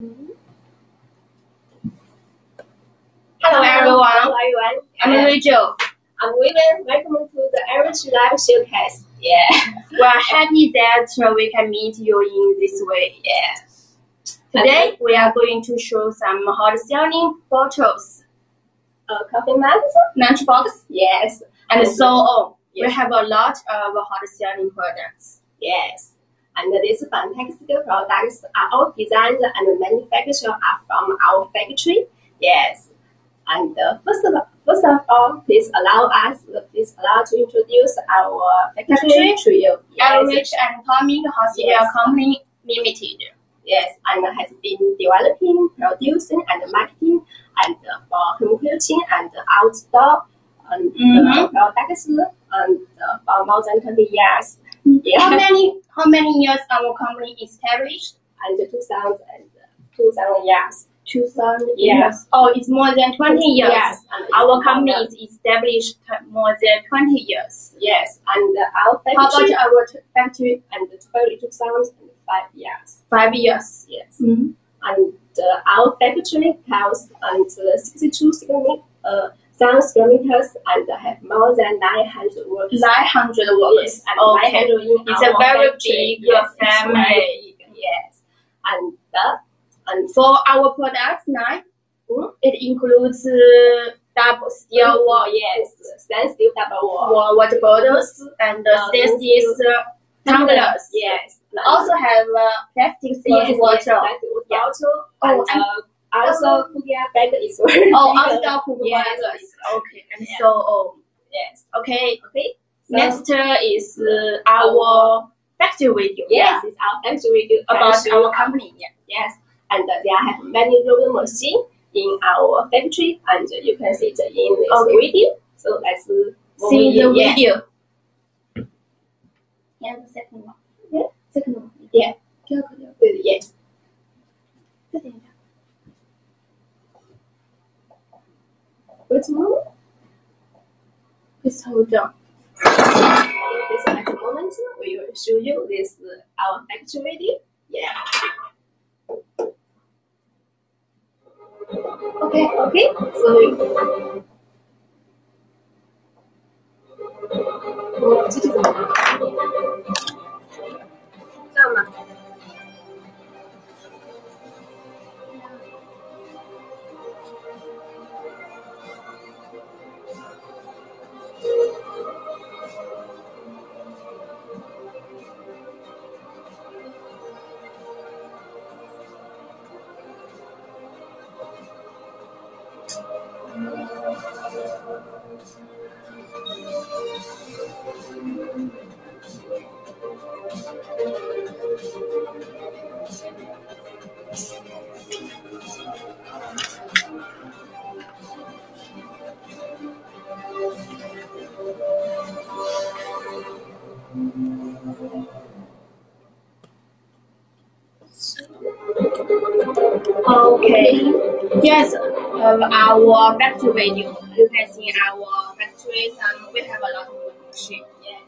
Hello everyone, Hello everyone. I'm Rachel. I'm Vivian. Welcome to the Irish Live Showcase. Yeah. We're happy that uh, we can meet you in this way. Yeah. Today we are going to show some hot selling photos, Uh, coffee mugs? lunchbox, Yes. and so on. We have a lot of hot selling products. Yes. And these fantastic products are all designed and manufactured are from our factory. Yes. And uh, first of first of all, please allow us please allow to introduce our factory to you. Yes. Everich and Atomic Hospital Yes. Company Limited. Yes, and has been developing, producing, and marketing, and uh, for computing and outdoor and uh, Mhm. products, and uh, for more than twenty years. How many how many years our company established? and two thousand and two thousand years. Two thousand Yes. Oh, it's more than twenty years. Yes, and Our company is established more than twenty years. Yes, and uh, our How about factory our factory? and twenty two thousand and five years. Five years. Yes, Mm-hmm. and uh, our factory has and uh, sixty two square meter, uh, thousand square meters and have more than nine hundred workers. Nine hundred workers. Yes, and okay. 900 in It's a very big yes, family. Yes, and uh, and For our products now, Mm. it includes uh, double steel wall, yes, stainless steel double wall, wall water bottles, and uh, Uh, stainless uh, tumblers. Yes, and Also have uh, plastic yes, water. Yes, water bottle, Oh, and uh, also Korea beggar is very Oh, also Korea yes. is okay. And yeah. so oh, yes. Okay. Okay. So, Next is uh, our factory video. Yes, yeah. it's our factory video about factory. our company. Yeah. Yes. And uh, they have many rolling machine in our factory, and uh, you can see it in this okay. video. So let's see the video. Yeah, the second one. Yeah, second one. Yeah. Yes. Wait a moment. Please hold on. So this moment we will show you this uh, our video. Yeah. Okay, okay. So 我这 Okay. Yes, uh, our factory video. You can see our factories and we have a lot of machine. Yes.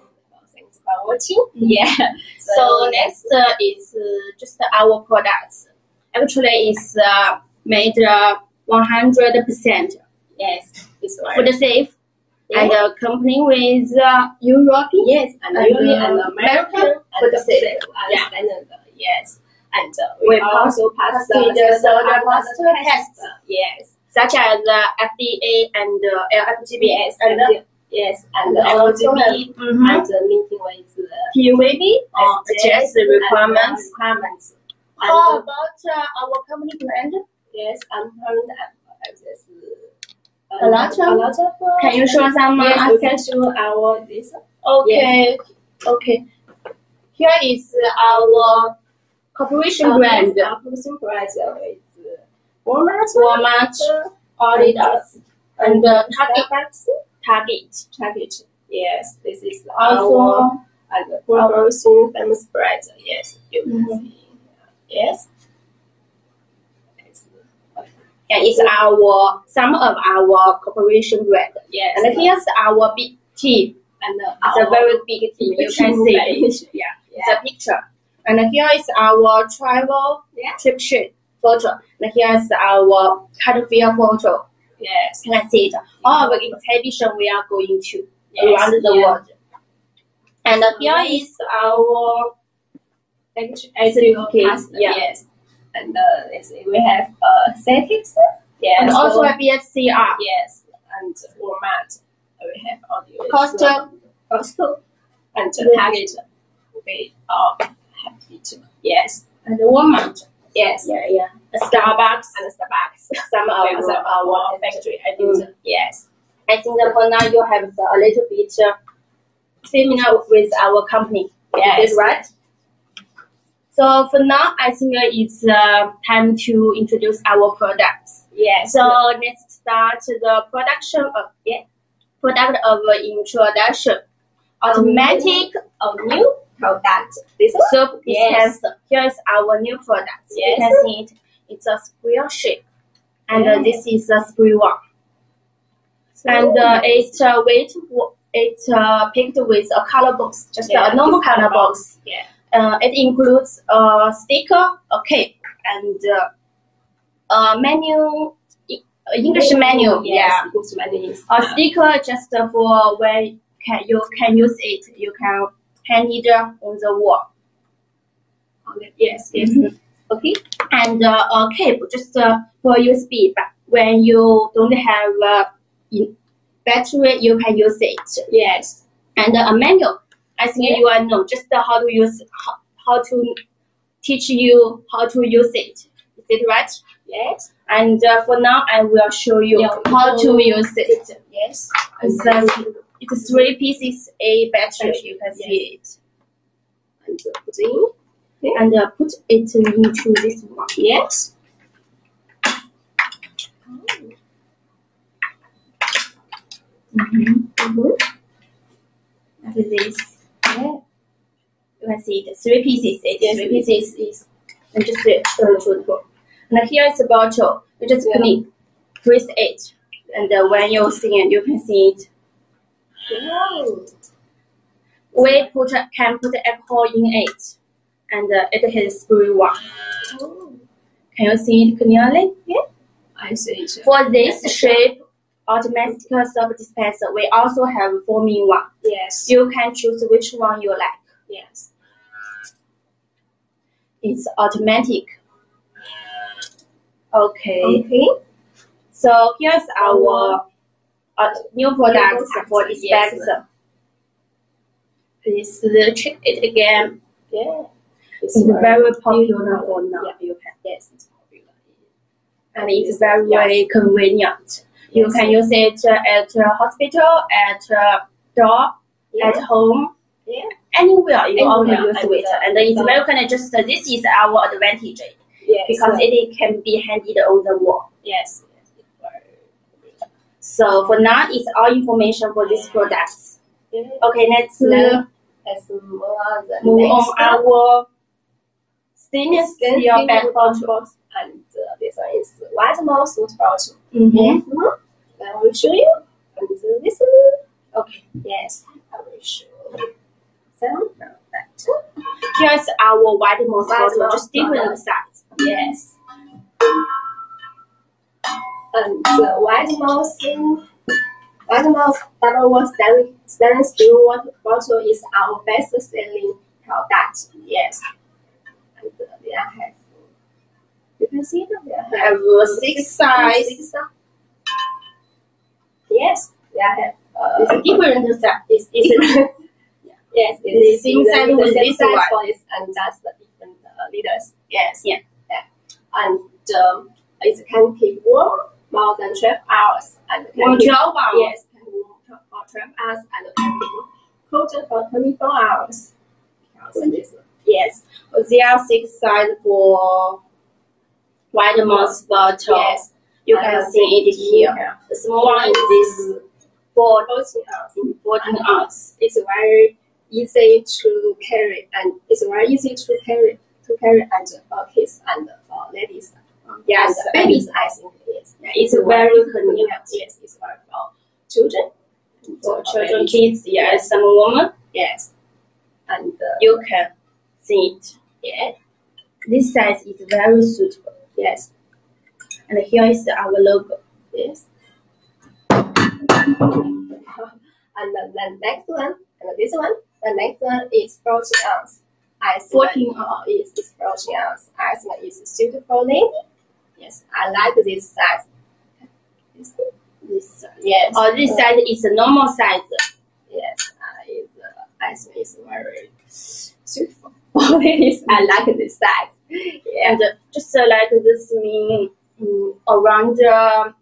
Thanks for watching. Yeah. So next uh, is uh, just our products. Actually, it's uh, made uh, 100% yes, it's right. food safe Yeah. and uh, company with uh, European. Yes, and And, uh, and American American food the safe. Yeah. Yes, and uh, we also pass the the soda master test. Yes, such as uh, FDA and uh, LFGBS and yes, and also LGB and uh, meeting with uh, PUVB or HS requirements. requirements. How about uh, our company brand? yes, I'm heard A lot of- a lot of. uh, Can you show some? Yes, uh, we can show our this. Okay, okay. Here is our corporation Uh, brand. Our brand uh, with uh, Walmart, Walmart, uh, Adidas, and uh, Target. Target. Target. Yes, this is Also, our and the corporation famous brand. Yes, you can Mhm. see. Yes. It's- yeah, it's our some of our corporation brand. Yes, And here's our big team. and uh, It's a very big team. You can see. page. Yeah, it's a picture. And here is our travel Yeah. trip sheet photo. And here is our Caterpillar photo. Yes. Can see it. All of the exhibition we are going to Yes, around the yeah. world. And here is our Okay, past, yeah. yes. And uh, let's see, we have uh, Celtics. Yes. and also so- a BSCR. yes, and Walmart. We have audio. Costa. Costco. And. Target. We are. Yes. And Walmart. Yes. Yeah, yeah. A Starbucks. And a Starbucks. Some of Yes, our, our factory. I think. Mm. Yes. I think that for now you have the, a little bit uh, similar with our company. Yes. Is right? So for now, I think it's uh, time to introduce our products. Yes. So let's start the production of yeah, product of introduction. Automatic of new product. This soap Yes. dispenser. Here is our new product. You Yes. can see it. It's a square shape, and uh, this is a spray one. And uh, it's uh, weight. It's uh, picked with a color box, just Yeah, a normal color color box. Yeah. Uh, it includes a sticker, a cape, and uh, a menu, English menu. Yes. Yeah, English menu is. a sticker just for when can you can use it. You can hang it on the wall. it. Yes. Yes. Mhm. Okay. And uh, a cape just uh, for USB. But when you don't have uh, battery, you can use it. Yes. And uh, a manual. I think Yeah. you all know just uh, how to use how, how to teach you how to use it. Is it right? Yes. And uh, for now, I will show you Yeah, how to use it. Yes. Uh, it's three pieces a battery. You can see And uh, put in. it, and uh, put it into this one. Yes. Mm-hmm. Like this. Yeah. You can see the Three pieces. It's Yes. three pieces is and just uh, the And here is the bottle. You just Yeah. twist it, and uh, when you see it, you can see it. Wow. We put can put alcohol in it, and uh, it has spray one. Oh. Can you see it clearly? Yeah. I see it. For this shape, automatic soap dispenser, we also have foaming one. Yes. You can choose which one you like. Yes. It's automatic. Okay. Okay. So here's our uh, new products for yes. dispenser. Please check it again. Yeah. It's very popular for now. Yeah. You can, Yes, it's popular. and it's very very convenient. You Yes. can use it at a hospital, at a door, Yeah. at home, Yeah. anywhere you can Anywhere, use it. And it's very kind of just uh, this is our advantage Yes. because uh, it can be handed on the wall. Yes. Yes, it's very- So for now, it's all information for these products. Okay, let's uh, Let's move on move on our stainless steel back bottle. and uh, this one is wide mouth food bottle. Mm-hmm. Mhm. I will show you. And uh, this one. Okay, Yes, I will show you. From that. here's our wide mouth bottle, just different size. Yes. And the wide mouth, wide mouth double stainless steel water bottle is our best selling product. Yes. And uh, they have, you can see. They I have six size. Six size. Yes, they have. Uh, It's different size. it's, it's yes, it It's is same the- size the with same this size one. and just the different uh, liters. Yes, Yeah. yeah. And um, it can keep warm more than twelve hours and can One twelve hours. yes, can warm for twelve hours and can for twenty four hours. Because it is- Yes, There are six size for wide mouth bottle. yes. You can see it here. The small one is this for Fourteen hours. 14 ounce. It's very easy to carry and it's very easy to carry to carry and uh, kids and uh, ladies. Yes, and babies, I think it is. Yeah, it's very convenient. Yes, it's very for children. For children, kids, yeah, some woman, Yes. And uh, you can see it. yeah, This size is very suitable. Yes, And here is our logo. yes. and the, the next one, and this one, the next one is 14 ounce. As 14 uh, is, is 14 ounce. One is suitable for lady. Yes, I like this size. This, this yes. Oh, this size is a normal size. Yes, I, uh, is very suitable. I like this size. Yeah. And just uh, like this mean mm, around uh,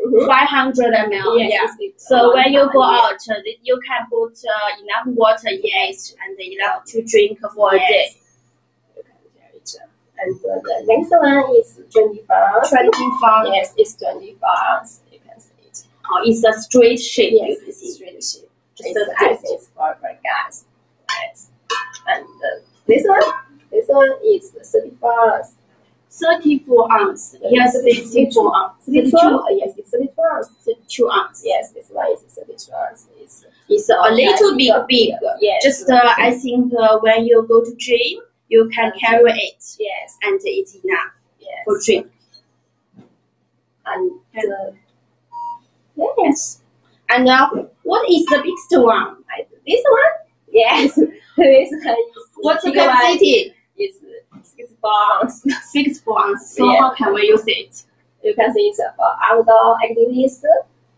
Mhm. 500 ml. Yes, yeah. it's- it's So when you go that, out, uh, you can put uh, enough water in it and enough to drink for a day. Yes. You can carry it. And uh, the next one is 24 ounce. 25. Yes, it's 24 ounce. You can see it. Oh, it's a straight shape. Yes, it's see. really cheap. Just It's, a bit. think for, for guys. Yes. And uh, this one, this one is 34. 34 ounce. Yes, 34 ounce. 32, 32, uh, yes, it's 32 ounce. 32 ounce. Yes, this one is 32 ounce. It's, It's a little bit big. Yes. Just uh, I think uh, when you go to gym, you can carry it yes, and it's enough yes. for drink. And uh, Yes. And uh, what is the biggest one? This one, yes, this one is What's the capacity? It's six pounds. Six ounce. So Yeah. how can we use it? You can see it's for outdoor activities.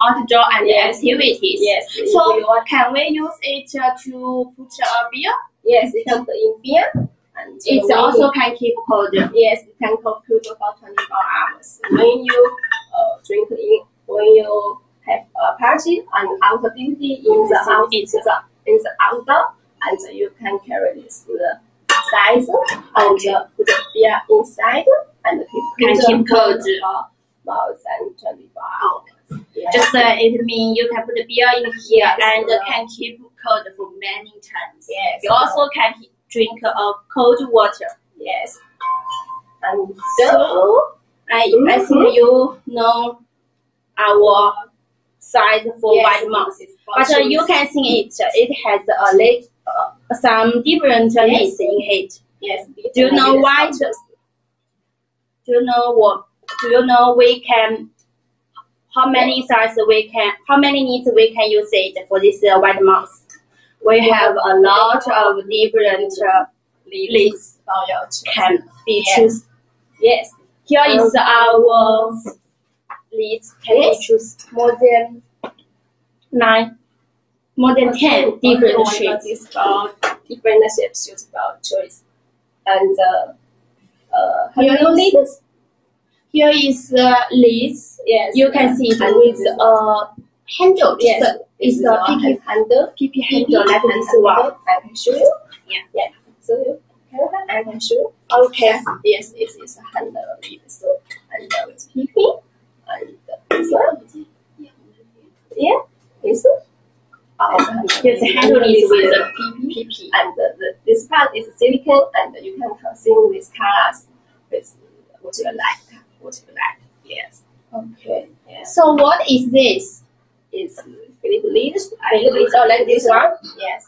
Outdoor and Yes. activities. Yes. So can we use it uh, to put a beer? yes, you can put in beer. And It when also you, can keep cold. yes, you can compute for 24 hours. When you uh, drink in, when you have a party and out activity in the out, in the, in the outdoor, and you can carry this uh, size and uh, put the beer inside and keep Can keep cold. for more than 24 hours. Yes. Just uh, it means you can put the beer in here Yes. and uh, can keep cold for many times. Yes. You also can he- drink uh, cold water. Yes. And so, I, I Mhm. think you know our size for yes, wide mouth. But uh, you can see it. It has a lit, uh, some different Yes. in it. Yes. Do you know why for the- shoes. Do you know what? Do you know we can? How many size we can? How many needs we can use it for this uh, wide mouth? We have a lot of different uh, leaves for your shoes. can be choose. Yes. Here is our leads. Can Yes. choose more than nine, more than ten different shapes? For different shapes suitable choice. And uh, uh, Here you is- leaves? Here is uh, leads. Yes. You can see with a handle. Yes. It's a, it's This a one PP, handle. PP handle like this one. I can show you. Yeah. Yeah. So you I can show you. Okay. Yes, it is a handle. So and uh, with PP and this one. Yeah. This one. Oh, Yes, the handle is with a PP. and the, the, this part is silicone and you can conceal these colors with what you like. What you like. Yes. Okay. Yes. So what is this? It's flip leaves. flip leaves, oh, like this one? Yes.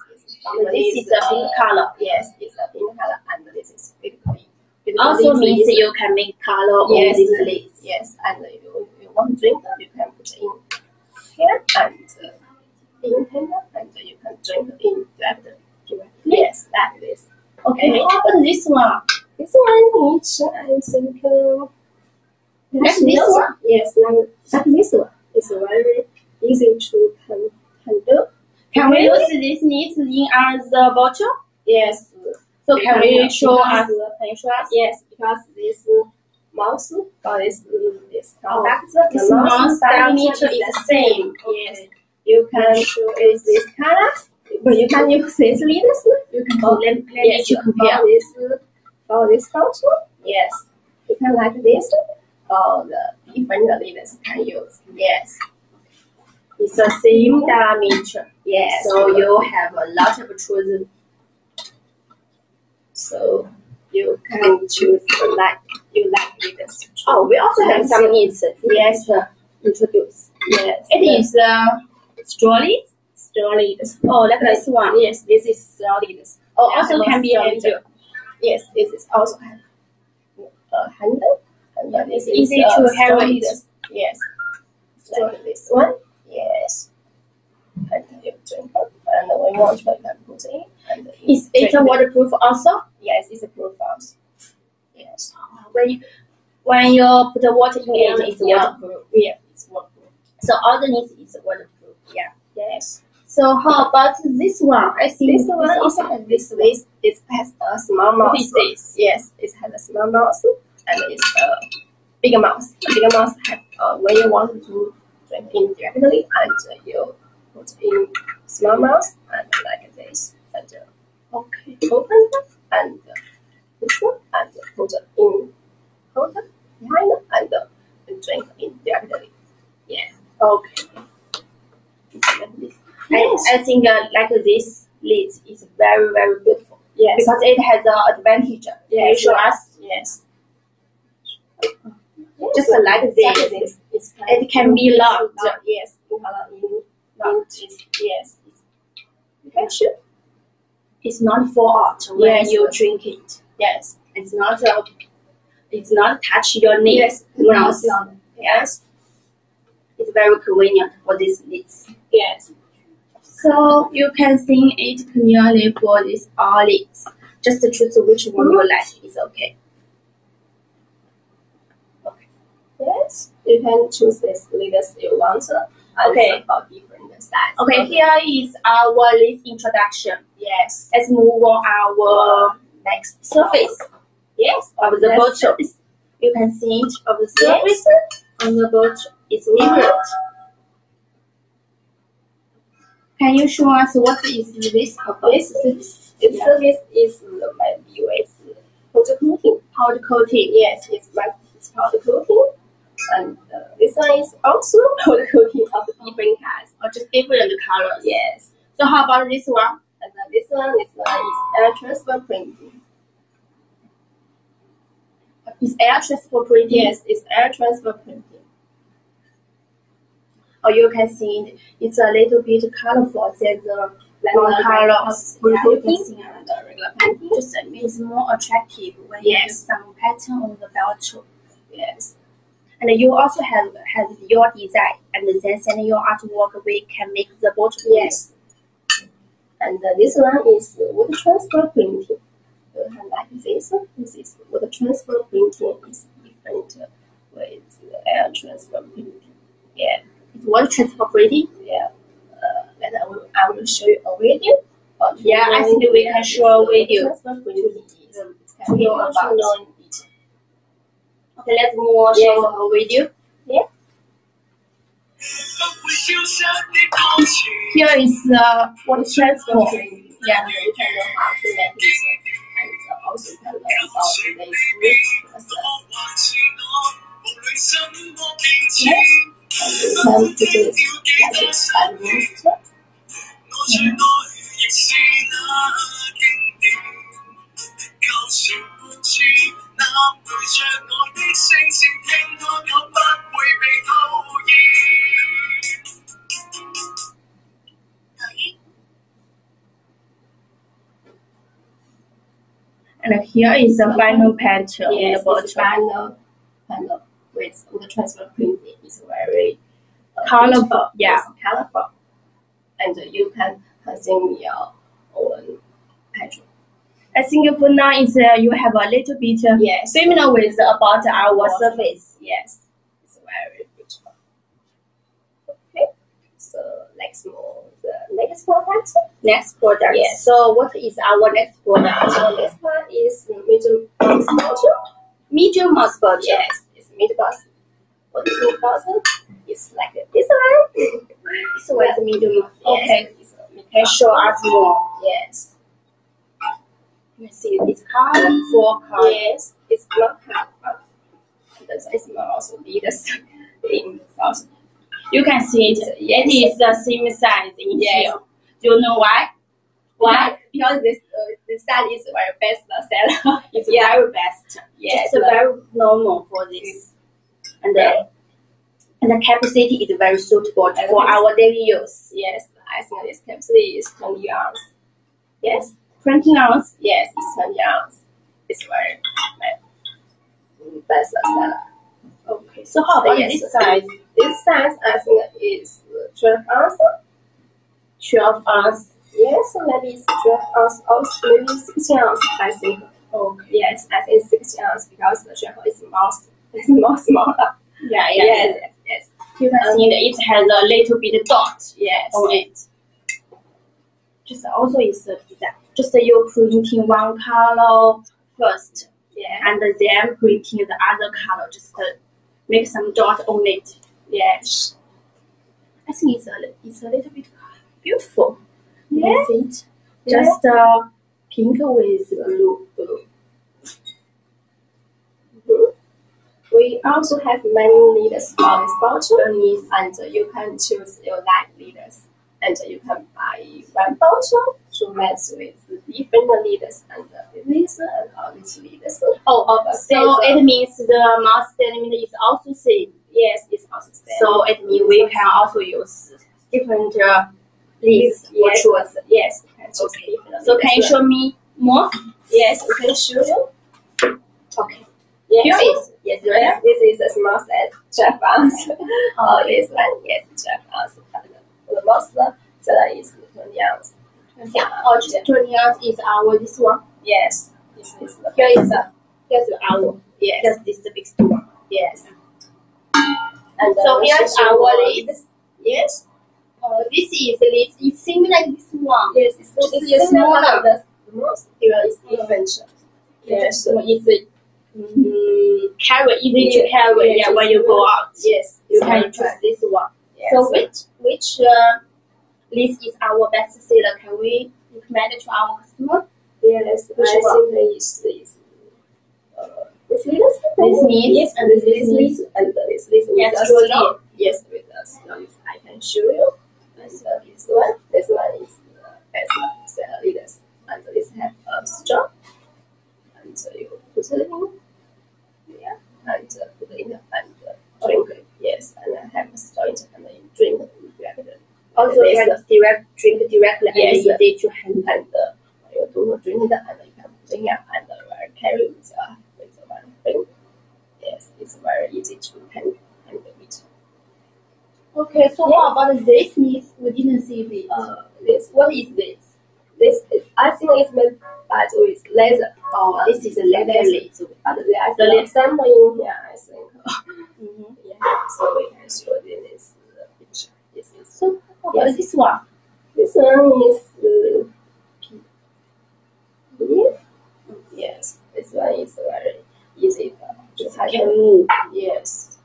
This is a pink color. Yes, it's a pink color and this is flip leaf. Also means you can make color on Yes. these leaves. Yes, and you, you want to drink, you can put in here and uh, in here, and you can drink in that. Yes, like this. Okay. How about this one? This one each, I think. Uh, Like this one? Yes, like, like this one. It's very easy to can handle. Can we use this needs in other bottle? Yes. So can we show us? Can you? Yes, because this uh, mouse or this uh, this Oh, product, This the mouse diameter is the same. Yes, you can choose this color, but you can use this leaves. You can Oh, let, let yes, to compare. for this uh, for this photo. Yes, you can like this or the different leaves can use. Yes, It's the same diameter. yes. So you have a lot of choices. so you can choose the like you like leaves. Oh, we also have some needs. Yes, Introduce. yes. It is uh, straw leaves. straw leaves. Oh, like this one. Yes, this is leaves. Oh, Yeah, also can be a handle. Yes, this is also have a handle. This It's is easy uh, to handle it. Yes. Like this one. And you drink it. And when you want to you can put in. And Is it drink waterproof also? Yes, it's a proof house. Yes. When you when you put the water in it, it's yeah. waterproof. Yeah, it's waterproof. So underneath is waterproof. Yeah. Yes. So how about this one? I think This one also has this this it has a small What mouse. is this? Yes, it has a small mouse and it's a bigger mouse. A bigger mouse have uh, when you want to drink in directly and uh, you put in small mouse and like this and uh, Okay. open and uh, this one and put it in hold behind and uh, drink in directly. Yeah. Okay. Yes. I, I think uh, like this lid is very very beautiful Yes. because it has an advantage. Can you Yes. show us? Yes. Just like this. this. It can be locked. Yes, in color in locked. It's, yes. You. It's not fall out when Yes. you drink it. Yes. It's not uh, it's not touch your knee. Yes. Yes. It's very convenient for these lids. Yes. So you can sing it clearly for these all lids. Just choose which one you like. It's okay. Okay. Yes. You can choose this leaders you want. Okay. It's about different size. Okay, here is our lid introduction. Yes. Let's move on our next surface Yes. of the bottle. You can see it of the Yes. surface on the bottle. It's mirrored. Can you show us what is this about? This is its service is the maybe with powder coating. powder coating. Yes, it's like it's powder coating. And uh, this one is also powder coating of the different kinds. Or just different colors. Yes. So how about this one? And then this one is uh, is air transfer printing. Is air transfer printing? Yes, it's air transfer printing. Or you can see it's a little bit colorful than the Like the colors. Yeah, you can see the regular painting. Just it's more attractive when you Yes. use some pattern on the belt. Yes. And you also have have your design and then send your artwork. We can make the bottle. Yes. And uh, this one is water transfer printing. Have like this. This is water transfer printing is different uh, with air transfer printing. Yeah. It's water transfer printing. Yeah. Uh, then I will, I will show you a video. But Yeah, I think we can show a video Transfer printing is to can be about. Known it. Okay, let's move on Yes. show a video. Here is the water transfer. Yeah, you can know how to make it and also can learn about this rich process. Yes, and you can put it like this by root. 我最 爱亦是那经典，旧时不知那陪着我的声线，听多久不会被讨厌。 And here is the final pattern on Yes, the it's bottom. panel, panel with with transfer printing. It's very uh, Colorful, beautiful. yeah. It's colorful, and you can consume your own petrol. I think for now is uh, you have a little bit uh, Yes, familiar with about our surface. yes, it's very beautiful. Okay, so let's move the next product. Next product. Yes. So what is our next product? So this one is medium mouse. Medium mouse bottle. Yes, it's mid box. What is mid bottle? It's like this one. So it's medium mouse. Yes, Okay. Can show us more? Yes. You see it's hard, colorful color. Yes, it's not half, but the size also biggest in thousand. You can see it. It is the same size in Yes. here. Do you know why? Why? Because this uh, this study is very best seller. It's Yeah. very best. Yes, It's very normal for this. And the, and the capacity is very suitable And for our daily use. yes, I think this capacity is twenty ounce. Yes, 20 ounce. yes, it's ounce. It's very uh, best seller. Okay, so how about Yes. this size? This size I think is 12 ounce. 12 ounce. Yes, maybe it's 12 ounce or maybe 16 ounce. I think. Okay. Yes, I think 16 ounce because the shampoo is more is more smaller. Yeah, yeah. Yes, yes, yes. You can see that it has a little bit of dot Yes. on it. Just also is a design. Just you printing one color first, Yeah. and then printing the other color. Just make some dot on it. Yes. I think it's a it's a little bit beautiful. Yeah. it. Yeah. Just uh, pink with blue. blue. We also have many leaders for this bottle, and you can choose your like leaders, and you can buy one bottle to match with different leaders and this and these leaders. Oh, oh, But so there's it means the mouse element is also same. Yes, it's also same. So it means we can also use different uh, for yes, choice. yes, you can choose Okay. So can you show me more? Yes, we can show you. Okay. Yes. Here is yes, Yes, right? this is a small size, 12 ounce. Oh, this one, yes, 12 ounce. And the most so that is 20 ounce. Yeah. Oh, just twenty ounce is our this one. Yes, this is Here is a here's our yes, yes this is the biggest one. yes. And So uh, here's show our you list. Yes, Uh, this is the list. It seems like this one. yes, it's Just it's a smaller. The, most here is adventure. Yes, so it's mm, carry easy to Yeah, carry. Yeah, when you go out, yes, you so can choose this one. Yes. So which which uh, list is our best seller? Can we recommend it to our customer? Yes, Which I one? think is is uh, this. This means- yes, and this this list and this with Yes, us. Yes, with us. Now I can show you. And uh, this one, this one is as a uh, leaders, and this have a straw, and uh, you put it in, yeah, and uh, put it in and uh, drink it. Yes, and I have a straw and drink it. Also, can direct drink directly Yes. and easy to handle. and uh, you do not drink it and you can in here and uh, carry with uh, with one thing. Yes, it's very easy to handle handle it. Okay, so what about this list? We didn't see this. Uh, this What is this? this is, I think it's made by with leather. Oh, this is a leather list. But The some example in here. I think. Mhm. yeah, so we can show. This is So how Yes. this one? this one is uh, P. Yes, this one is very easy to I can move. Yes.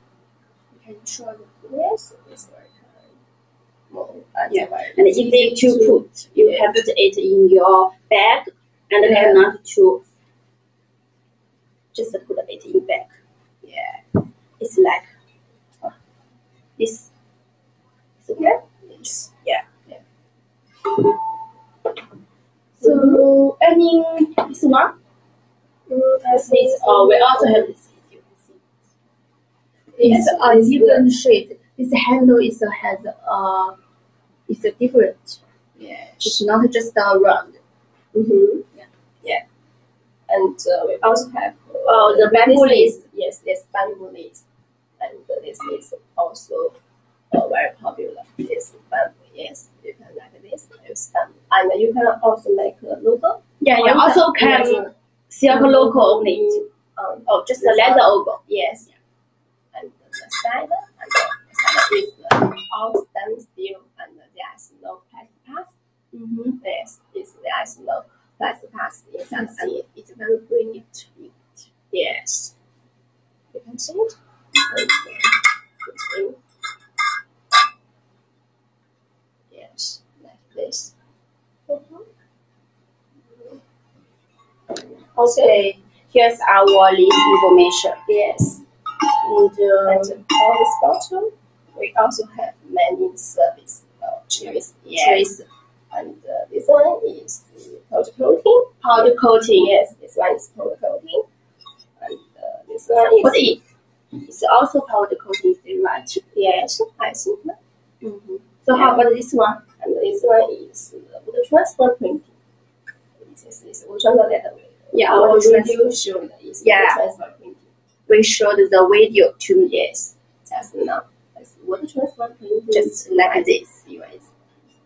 You can try. Yes, it's very and Yeah, very And easy to put. You can put it in your bag and Yeah. cannot to just put it in bag. Yeah. It's like uh, this. It's okay. Yes. Yeah. Yeah. So any this one? Mm, This uh, we also have this. You can see. It's a it's different shape. This handle is a, has a it's a different. Yeah. It's not just a round. Mm-hmm. Yeah. Yeah. And uh, we also have uh, Oh, the bamboo this leaves. is- Yes, this bamboo leaves. And uh, this is also uh, very popular. This bamboo, yes, you can like this, use bamboo. And you can also make a logo. Yeah, you also can yes, silk logo on it. Um, Oh, just a leather logo. Yes. And the side and the side is uh, all stainless steel and there is no plastic parts. Mm-hmm. Yes, it's, there is no plastic parts inside. see it. It's very brilliant. Yes. You can see it. And, Yes, like this. Okay, here's our list information. Yes. And uh, for this bottle, we also have many service uh. Yes. And uh, this one is powder coating. powder coating. Yes, this one is powder coating. And uh, this one is But it, it's also powder coating, is right? yes, I think. Mm-hmm. So how about this one? This one is wood transfer printing. This is wood transfer letter. Yeah, our wood review showed is Yeah. wood transfer printing. we showed the video to Yes, just now. Water transfer printing. just like this.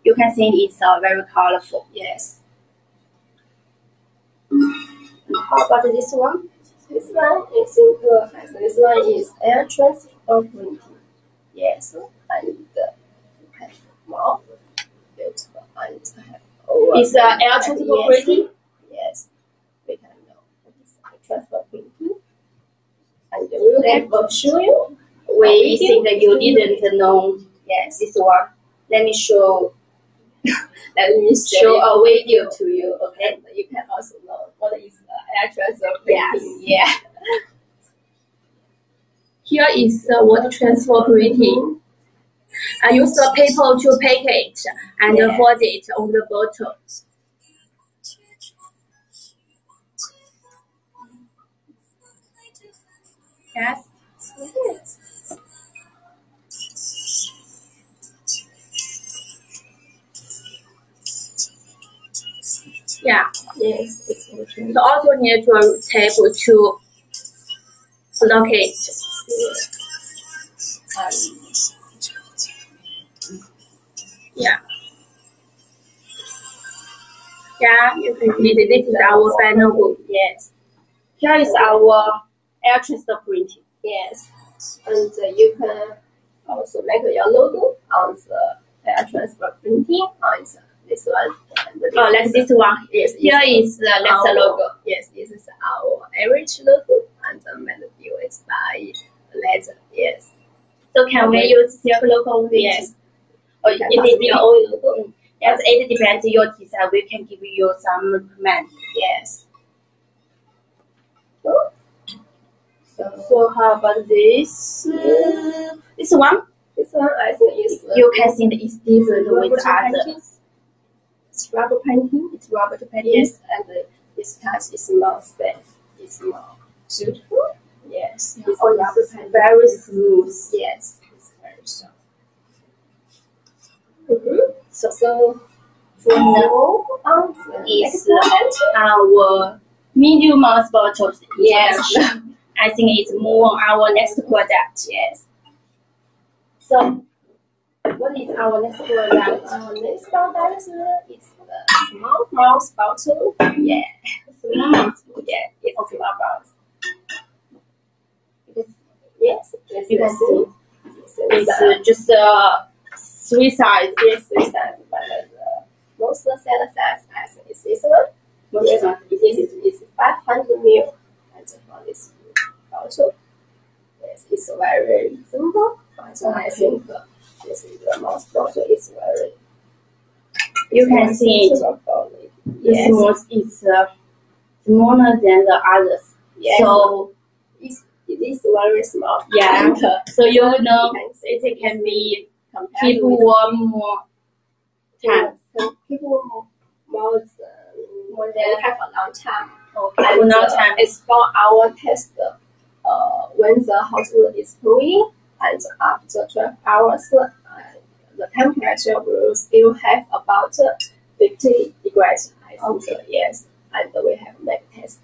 You can see it's uh, very colorful. Yes. How about this one? This one is simple. This one is air transfer printing. Yes, and you more beautiful and have over. It's uh, air transfer yes. we can know what is transfer printing. And we will have show you. We think that you didn't know Yes, this one. Let me show let me show, a video to you. Okay. And you can also know what is uh, air transfer printing. Yes. Yeah. Here is the water transfer printing. I use the paper to pack it and Yeah. hold it on the bottle. Yes. Yeah. Yes, it's. So also need to tape to block it. Um, Yeah. Yeah, you can see that this is our final book. yes. Here is our air transfer printing. Yes, and uh, you can also make your logo on the air transfer printing on the, this one. This Oh, like this one. Yes, Here is the our letter logo. Yes, this is our Everich logo, and the menu is by letter. Yes, So can we use silk logo? yes. Oh, You custom your own yes, it depends on your design. We can give you some command. Yes. So, so how about this? Uh, this one this one I think is uh, you can see that it's different with other. It's rubber painting. It's rubber painting. Yes, and uh, this touch is more safe. It's more beautiful. Yes, it's Oh, rubber painting. very smooth. Yes, it's very soft. So, so for now, Is our medium mouse bottles. Yes. I think it's more on our next product. yes. So what is our next product? Uh, next product is the small mouse bottle. Yeah. Small mouse. Yeah, it's a small mouse. Yes, yes, You can yes. see it's it's uh, just uh, three size. yes, three size, but the most seller size I think is this one. What's Yes, it is it's 500 ml. And for this bottle, yes, it's very simple. So I think uh, this is the most bottle is very. You can see it. it. The Yes, small is uh, smaller than the others. yes. So it's, it is very small. Yeah. Uh, so you know you can see it can be compared keep with more time. People more, more than More than have a long time. okay, And, long time. It's for our test. Uh, when the water is cooling and after 12 hours, uh, the temperature will still have about 50 degrees. I think, Okay. yes. And we have make test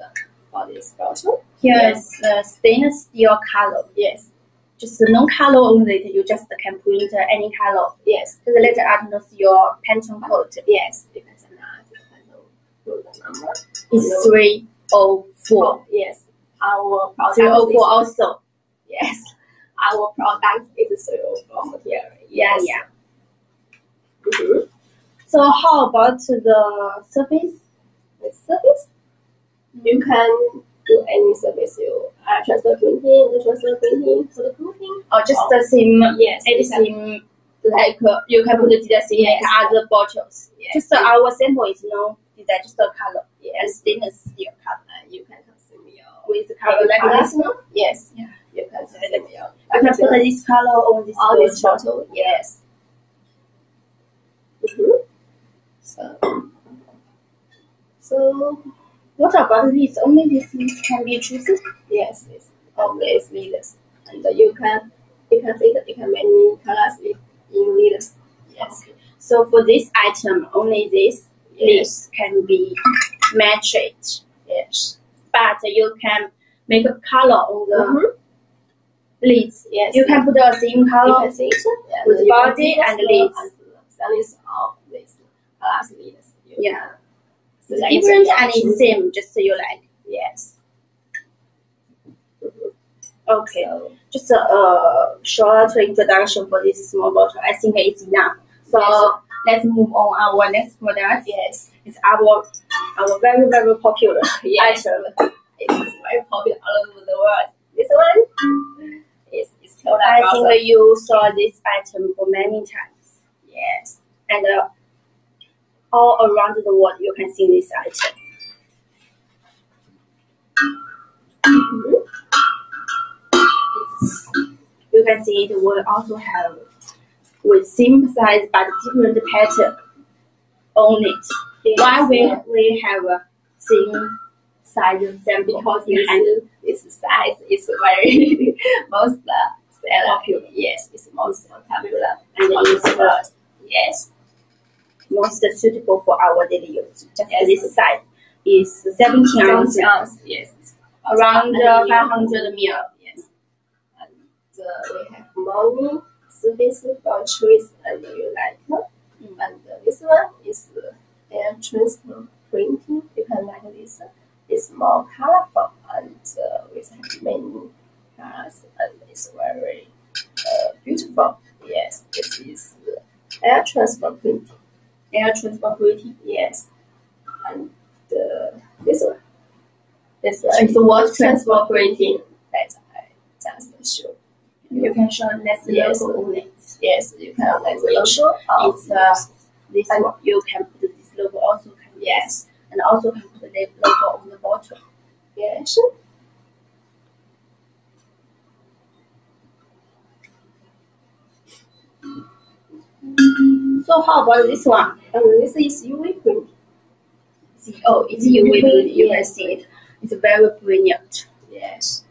for this bottle. Here is the stainless steel color. Yes, Just no color only. You just can print any color. yes, The letter on knows your Pantone code yes. Now I the number. oh four. Yes, our product Three oh is- four also. Yes, our product is zero for material. Yeah, Yes. yeah. Mhm. So how about the surface? The surface? you can do any service. You uh, transfer printing, the transfer printing, photo printing. Or just the same Yes, you can- like uh, you can put the design Yes. like other bottles. Yes. Just uh, our sample is no design, just the color and Yes, stainless steel color you can consume your with the color like this. no? Yes, Yeah. you can consume your. I can put this color on this all this bottle. bottle. Yes. Mhm. So, so What about this? Only this is can be chosen. Yes, it's always leaders. And you can you can see that you can many colors in leaders. Yes. So for this item, only this Yes. leaves can be matched. Yes. But you can make a color on the Mhm. leads. Yes. You can put the same color. can see it. and with body and and the sellings of this glass leads. Yeah. Different and it's same, just so you like. Yes. Okay. So, Just a uh, short introduction for this small bottle. I think it's enough. So Yes. let's move on our next product. yes. It's our our very very popular Yes. item. It is very popular all over the world. This one is is called I think you saw this item for many times, Yes. and uh, all around the world you can see this item. Mhm. You can see it will also have with same size but different pattern on it. Why we we have a same size sample because and this, size is very most uh, popular. Yes, it's most popular And it's this. Yes. Most suitable for our daily use. Just Yes. this size is 17 ounce, 70 ounce. Yes. around uh, 500 ml. Yes. And uh, we have money, service for choice, and you like. Mm. And uh, this one is uh, air transfer printing. You can like this. It's more colorful and uh, with many colors and it's very uh, beautiful. Yes, this is uh, air transfer printing. Air transfer printing. Yes, and uh, this one, this one It's water transfer printing. that I just showed. You can show less Yes. logo on it. Yes, you can like the logo. It's uh, this one. You can put this logo also can yes, and also can put the logo on the bottle. yes. So how about this one? And this is UV print. Oh, it's UV print. You can see it. It's very brilliant. Yes.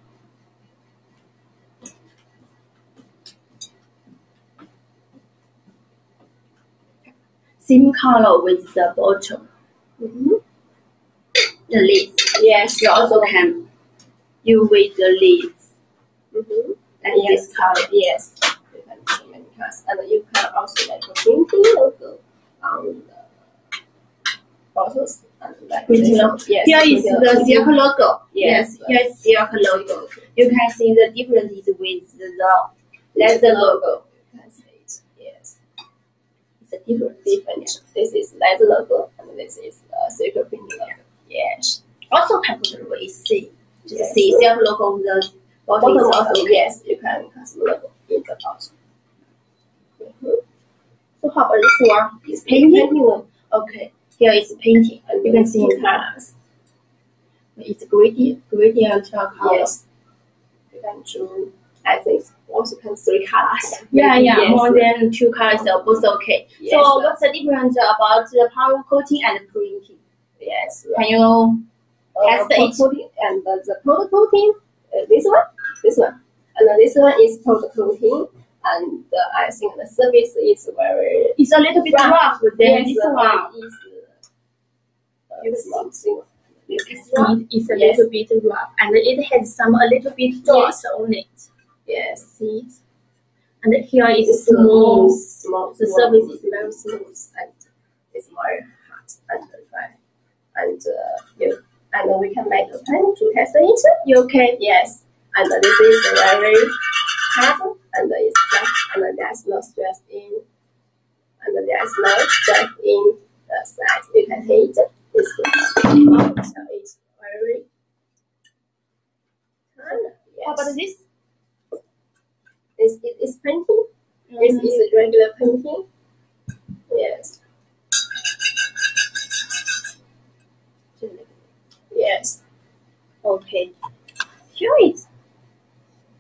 Same color with the bottle. Mm-hmm. The leaves. Yes. You also can with the leaves Mm-hmm. and Yes. this color. Yes. You can do so many colors, and you can also like printing logo on the bottles and like Printing logo. Yes. Here is the silk logo. Yes. Here is silk logo. You can see the difference is with the That's leather logo. You can see it. Yes. It's a difference. Different. This is leather logo, and this is uh, circle printing logo. Yes. Also the way see. Just Yes. see silk logo on the bottle Bottom is also, yes, you can custom logo in the bottom. So how about this one? It's Painting? painting Okay. Here is painting. You can see in it. colors. It's gradient gradient color. Yes. You can choose. I think also can three colors. Yeah, yeah, Yes. more than two colors are both okay. Yes. So what's the difference about the powder coating and printing? yes. Can you Uh, Test it. coating and the, the powder coating. Uh, this one, this one, and this one is powder coating, and uh, I think the service is very. it's a little bit Rough. rough than yes, this the one. is. Uh, You small thing. This is rough. It is a Yes. little bit rough and it has some a little bit dots on it. Yes. See it? And here is It's smooth. smooth. The smooth. surface is very smooth and it's very hot and dry. And uh, you and we can make a pen to test it. You okay? Yes. And this is very hard and it's flat and there's no stress in and there's no stress in the side. You can hit it. It's good. So it's very hard. How about Yes. this? It's, it, it's painting. This Mhm. is a regular painting. Yes. Yes. Okay. Here it.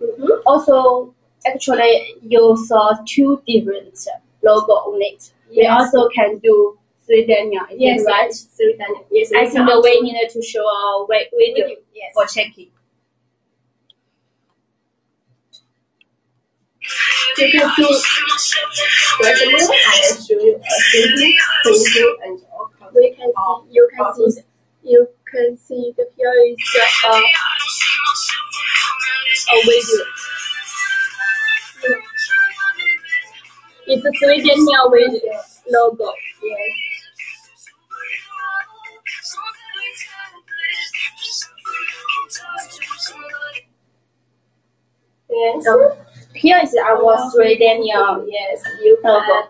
Mm-hmm. Also, actually, you saw two different logo on it. We also can do Swedenia. Is Yes, right? Three Daniel. Yes, I we think can the way also- needed to show a wa- video Yes. for checking. You can see resume. I will show you a painting, painting, and all. We can see, you can see, the- you can see the here is uh, a video. It's a Swedish with logo. Yes. Yes. So here is our Swedenia. Yes, you can Logo.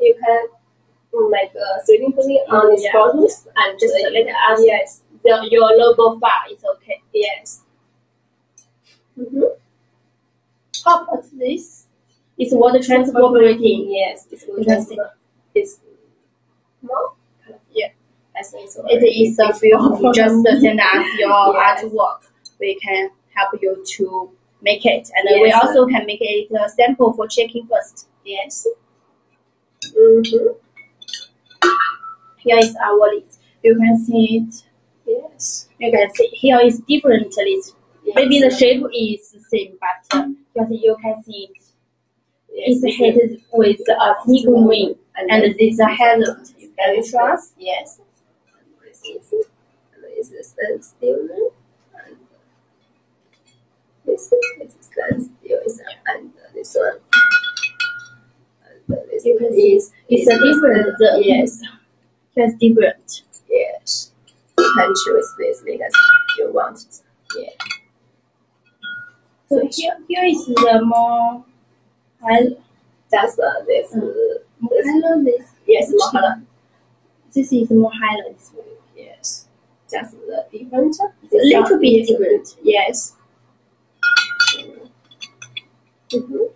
you can make a 3D printing on this Yeah. bottles and Just uh, let us yes, the, your logo file is okay. yes. Mm-hmm. How about this? It's water transfer. Yes, it's good. Interesting. It's more. Yeah. I think so. It is a field. Just send us your Yes. artwork. We can help you to make it, and then we also can make it a sample for checking first. Yes. Mm-hmm. Here is our list. You can see it. Yes. You can see here is different list. yes. Maybe the shape is the same, but here you can see it. It's headed with a sneaker ring, and this is a hazard. You can this trust. yes. This is and this is stand still and this this is stand still and this one. And this You can see is It's a different. uh, Yes. It's different. Yes. You can choose this because you want it. Yeah. So here, here is the more. I uh, this. Uh, this highlight this. yes, more. This is more highlight. Yes. Just the different. A little bit different. Yes. Mm-hmm.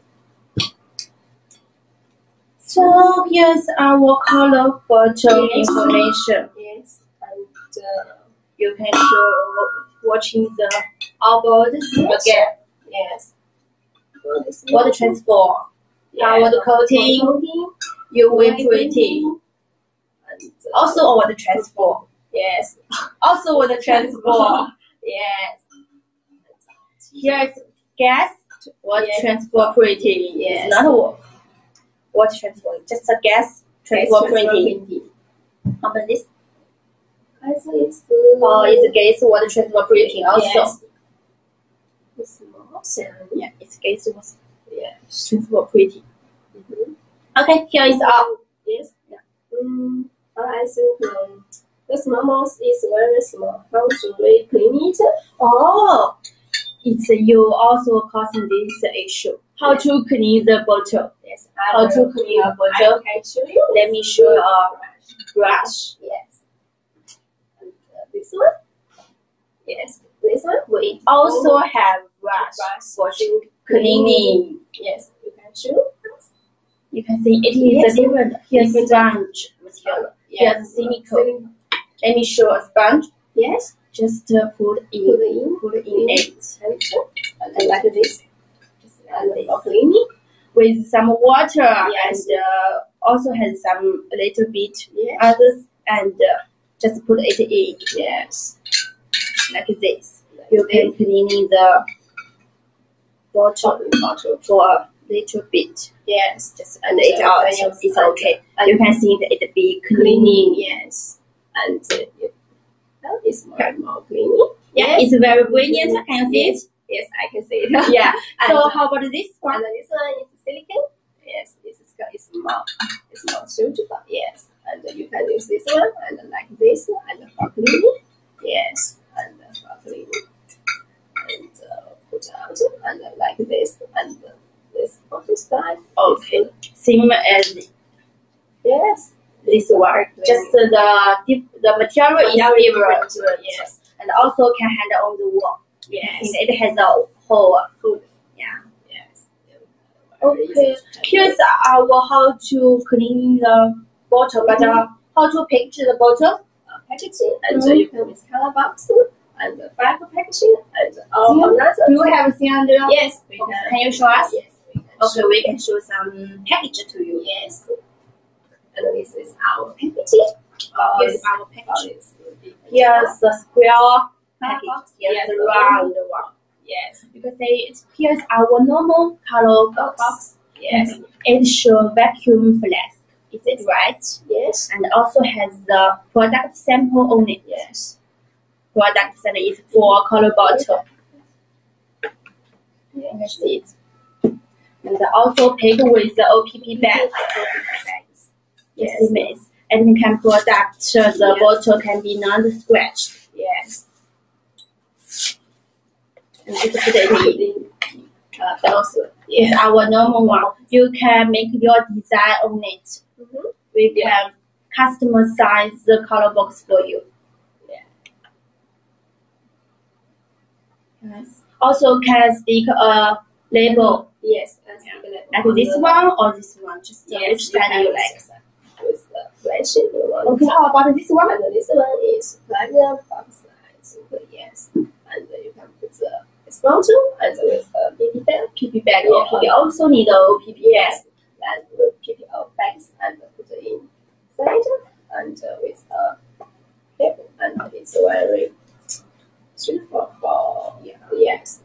So here's our color bottle Yes. information. Yes. And uh, You can show watching the outboard Yes. again. yes. Well, transport, transfer, water coating, you and uh, also water transport, yes, Also water transport, yes, Here's gas water Yes. transfer printing. Yes. Not wa- water transport, just a gas transfer printing. How about this? I it's Oh, it's gas water transfer printing also. Yes. It's more seven. Yeah, it's gas water Yes. transfer printing. Mm-hmm. Okay, here is our Yes. Yeah. Um, I think um, the small mouse is very small. How should we clean it? Oh, it's you also causing this issue. How to clean the bottle? Yes. I How to clean a I bottle? can show you. Let me show a brush. Yes. And uh, this one. Yes. This one. We also have brush for cleaning. Yes. You can show. You can see it is Yes. a different. Here's sponge material. Here's silicone. Let me show a sponge. Yes. Just uh, put Put in, it in. put in it And like this. And then for cleaning. with some water Yes. and uh, also has some a little bit Yes. others and uh, just put it in Yes. like this. You can clean the bottle bottle. for a little bit. Yes. Just and it out. It's okay. and You can see that it be cleaning. Yes. And uh, you, that is more more cleaning. Yeah, it's very brilliant. Can you see it? Yes, I can see it. Yeah. So how about this one? and this one is silicone. Yes, this is is more it's more suitable. Yes, and you can use this one and like this and for cleaning. Yes, and uh, for cleaning and uh, put out and uh, like this and uh, this bottom side. Okay. Same as Yes. this one. Just uh, the dif- the material is different. Yes. And also can handle on the wall. Yes. It has a hole. Good. Yeah. Yes. Okay. Here's our how to clean the bottle, but uh, how to picture the bottle. uh, packaging and uh, you can use color box and uh, bag packaging and Yeah. another. Do you have seen under? Yes, we can. Can you show us? Yes, we. Okay, show we can show some package to you. Yes. And this is our packaging. Uh, Here's our package. this Here's the square package. Here's Yes, the the round one. Yes. Say it. Here's our normal color box. box. Yes. It shows vacuum flask. Is it right? Yes. And also has the product sample on it. Yes. Product sample is for color bottle. You can see it. And also paid with the OPP bag. bags. Yes, it. And you can protect uh, the bottle can be non-scratched. Yes. And you can put it in. Uh, those. It's Yes. our normal one. You can make your design on it. Mm-hmm. We can customize the color box for you. Yes. Also can stick a label Yes. And like this one or this one. Just uh, Yes. which kind you like. With the want. Okay, how about this one? And this one is platinum box size. Yes. And you can put the expansion and with the PP bag. PP bag. Yeah. Okay. Also need a OPP Yes. And with PPO bags and put it inside and uh, with a cable and it's very suitable for yeah, yes.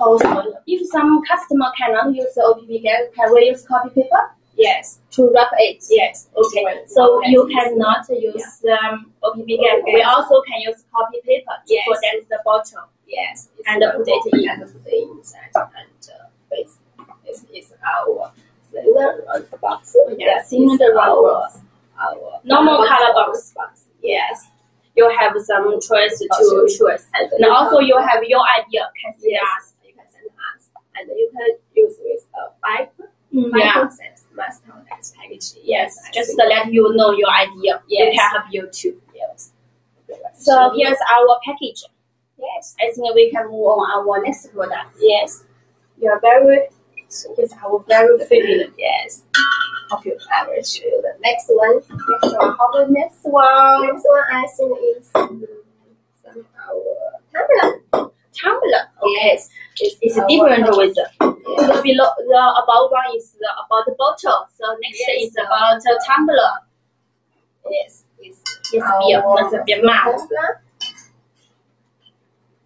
Also, if some customer cannot use the OPP can we use copy paper yes. to wrap it? Yes. Okay, so very you cannot use um, OPP. Okay. We also can use copy paper to Yes. the bottle. Yes, it's And put it in. and put it inside and uh, it's, it's, it's our cylinder box. Yeah, is cylinder our box. our Normal color box. box. Yes, You have some choice to choose. and And also you have your idea. Can see yes, us. you can send us and you can use with a five Mm, five yeah. process mass contact package. Yes, I just to let you know your idea. We Yes. can help you too. yes. So here's our package. yes, I think we can move on our next product. yes, You are very, here's our very feeling. yes. Hope you ever choose the next one. Next one, how about next one? Next one I think is um, some our tumbler. Tumbler. Yes, it's, It's different with the, Yes. the below the above one is the, about the bottle. So next Yes. is about the tumbler. Yes, it's It's our beer, not a beer mug.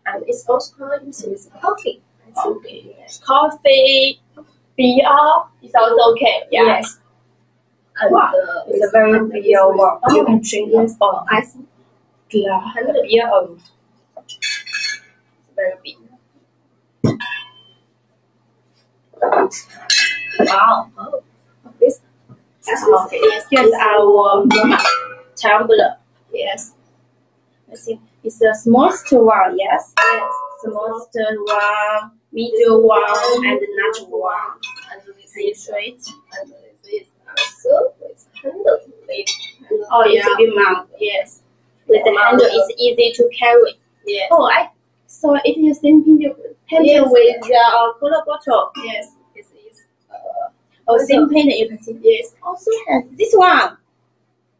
And it's also called coffee. I think. Yes. Coffee, beer is also okay. Yeah. Yes. And uh, It's a very it's one. You can drink it all. ice. Hundred beer. It's very big. Wow. Oh, this. That's yes. Here's our tumbler. Yes. I think it's the smallest one. Yes. Yes. Smallest one, medium one, and large one. And you is show it? And this is also with handle. With handle. Oh, it's a big mount. Yes. With the handle, it's easy to carry. Yes. Oh, I saw it is same handle handle Yes. with the uh, cola bottle. Yes. This is uh. Oh, same handle you can see. Yes. Also has this one.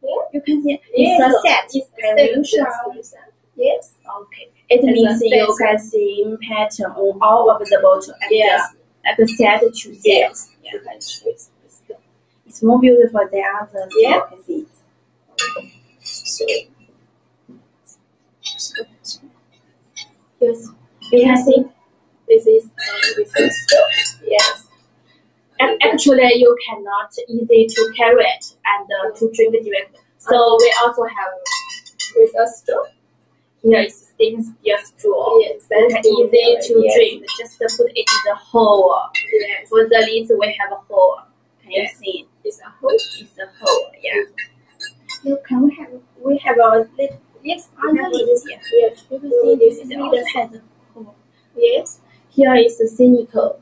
Yeah. You can see Yes. it's a set. It's a set. Yes. Okay. It It's means you can see pattern on all of the bottle. Yes. like a set to see. Yes. You can choose. It's more beautiful than others. Yeah. It. So. Yes. You can see. This is with. Yes. And actually, you cannot easy to carry it and uh, to drink it directly. So we also have With a straw. here is stainless steel straw. Yes. That's easy to yes. drink. Just put it in the hole. Yes. For the lids, we have a hole. Can you see? It's a hole. It's a hole. Yeah. You can we have we have a lid Yes. we have this. Yeah. Yes. You can see this is has a hole. Yes. Here is the cynical.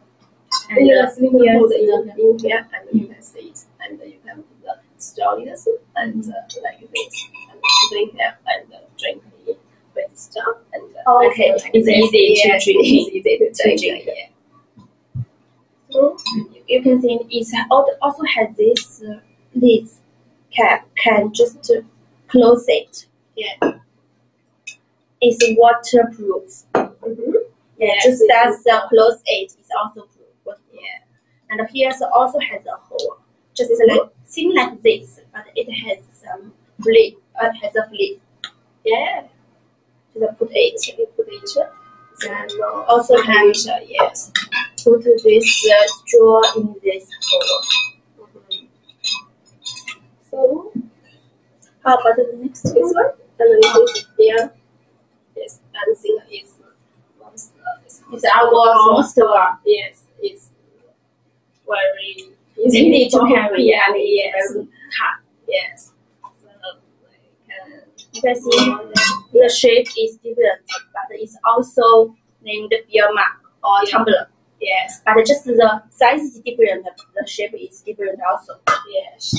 And Yes. uh, We can here's the in, in here and you can see it. And you can put the straw and uh, like this. And put it here and uh, drink with straw. And uh, Okay, it's easy to drink. It's easy to drink. drink. Yeah. So you can see it also has this uh, lids cap can just uh, close it. Yeah. It's waterproof. Mm-hmm. Yeah, Yes, just it as is. the close it is also proof. Yeah. And here also has a hole, just Mhm. like same like this, but it has some flip. Uh, has a flip. Yeah. Just put it. You put it uh, Also can uh, yes. Put this uh, straw in this hole. Mhm. So How about the next this one? and this is here. Yes, and thing is uh, It's our one. Yes, it's very Easy to carry and yes, hard. yes. You can see the shape is different, but it's also named beer mug or tumbler. Yes, But just the size is different, the shape is different also. yes.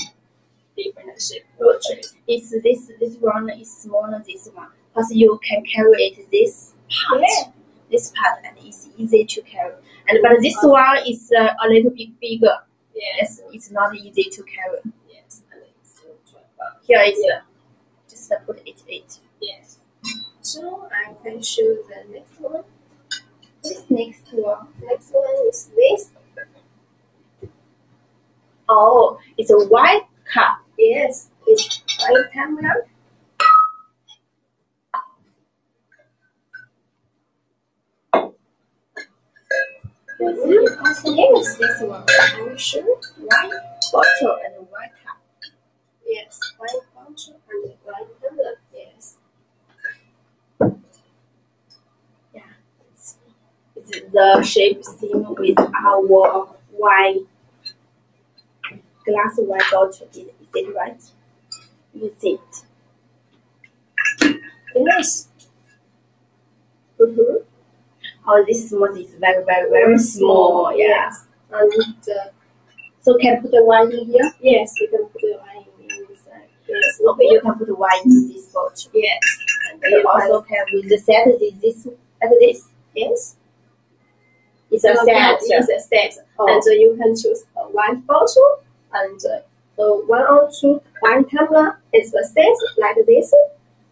Different shape portrait. It's this this one is smaller than this one because you can carry it this part, Yeah. this part, and it's easy to carry. And but this one is uh, a little bit bigger. Yes, It's, it's not easy to carry. yes. And it's Here is uh, just put it it. Yes. So I can show the next one. This next one. Next one is this. Oh, it's a white cup. Yes, it's white camera. Yes, Yes, this one. Are you sure? white bottle and white cup. Yes, white bottle and white camera. Yes. It's the shape same with our white glass white bottle. Is, it right? You see it. Yes. Mm-hmm. Oh, this small is very, very, very small. Yeah. Yes. And uh, So can put the wine in here. yes, you can put the wine inside. Yes. Okay, you can put the wine in this bottle. Yes. And you also can with the set this this like this. Yes. It's a set. It's a set. Oh. And uh, you can choose a white bottle and uh, the one or two wine tumbler is a set like this.